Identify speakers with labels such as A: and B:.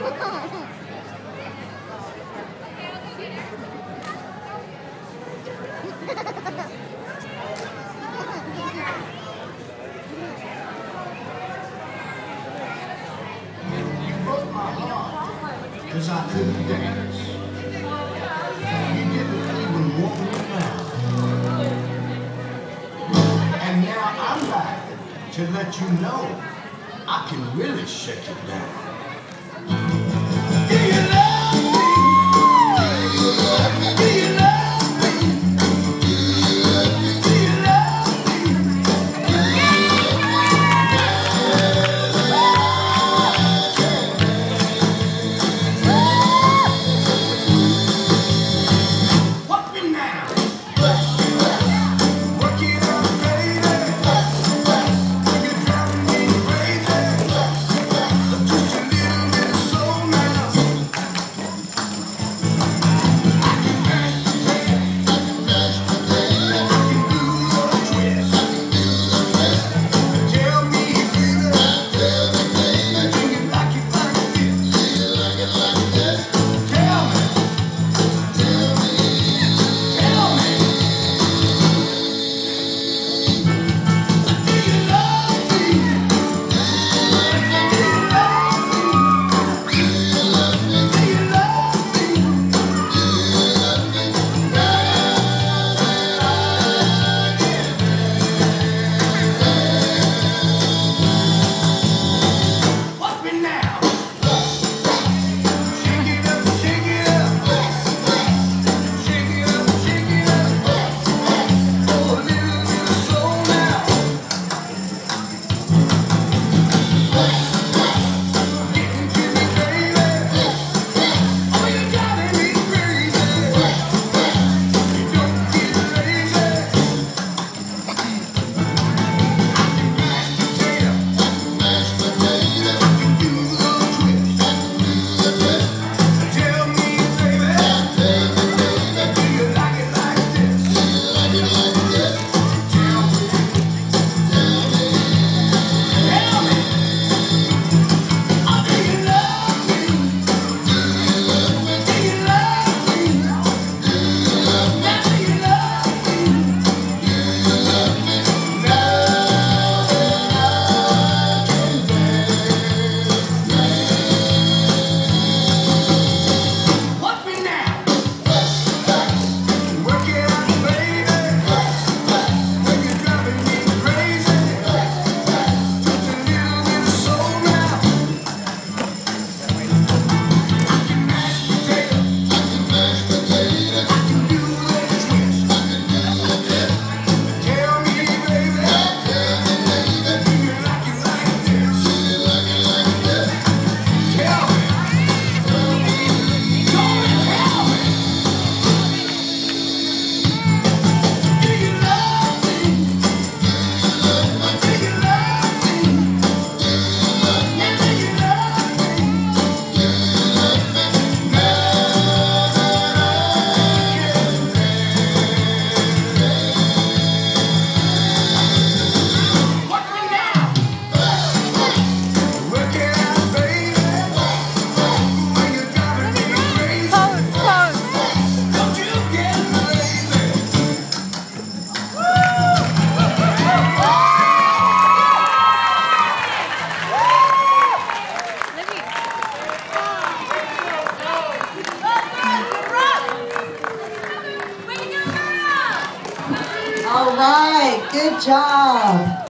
A: Because I couldn't dance. And you didn't even want me now. And now I'm back to let you know I can really shake it down.
B: Right, good job.